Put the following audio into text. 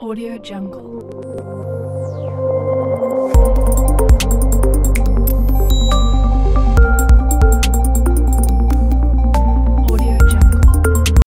Audio Jungle.